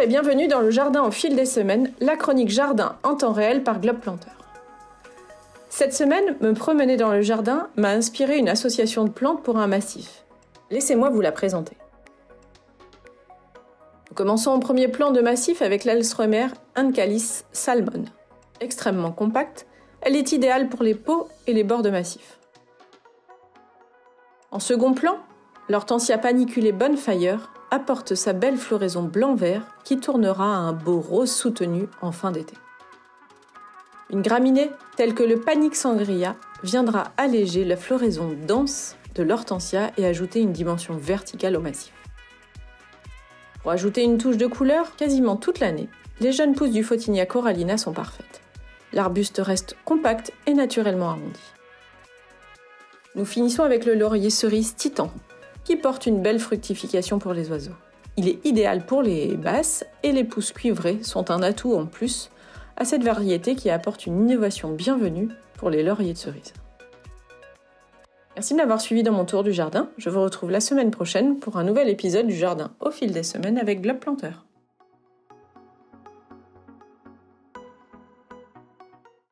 et bienvenue dans le jardin au fil des semaines, la chronique jardin en temps réel par Globe Planteur. Cette semaine, me promener dans le jardin m'a inspiré une association de plantes pour un massif. Laissez-moi vous la présenter. Commençons au premier plan de massif avec l'Alstroemer Ancalis Salmon. Extrêmement compacte, elle est idéale pour les pots et les bords de massif. En second plan, l'hortensia paniculée Bonfire apporte sa belle floraison blanc-vert qui tournera à un beau rose soutenu en fin d'été. Une graminée telle que le panic sangria viendra alléger la floraison dense de l'hortensia et ajouter une dimension verticale au massif. Pour ajouter une touche de couleur, quasiment toute l'année, les jeunes pousses du Photinia corallina sont parfaites. L'arbuste reste compact et naturellement arrondi. Nous finissons avec le laurier cerise titan, qui porte une belle fructification pour les oiseaux. Il est idéal pour les basses et les pousses cuivrées sont un atout en plus à cette variété qui apporte une innovation bienvenue pour les lauriers de cerise. Merci de m'avoir suivi dans mon tour du jardin. Je vous retrouve la semaine prochaine pour un nouvel épisode du jardin au fil des semaines avec Globe Planteur.